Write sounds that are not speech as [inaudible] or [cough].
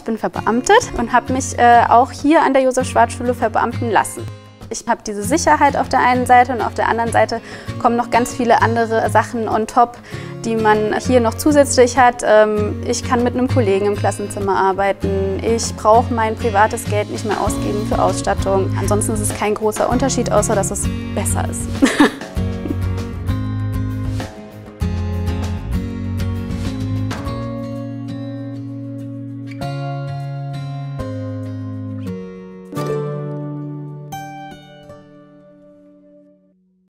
Ich bin verbeamtet und habe mich äh, auch hier an der Josef-Schwarz-Schule verbeamten lassen. Ich habe diese Sicherheit auf der einen Seite und auf der anderen Seite kommen noch ganz viele andere Sachen on top, die man hier noch zusätzlich hat. Ähm, ich kann mit einem Kollegen im Klassenzimmer arbeiten. Ich brauche mein privates Geld nicht mehr ausgeben für Ausstattung. Ansonsten ist es kein großer Unterschied, außer dass es besser ist. [laughs]